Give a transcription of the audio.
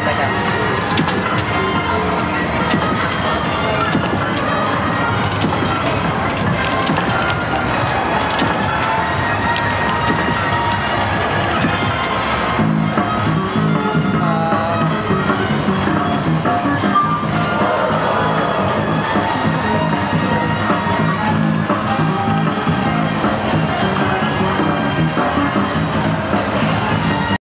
谢大家。